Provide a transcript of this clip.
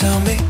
Tell me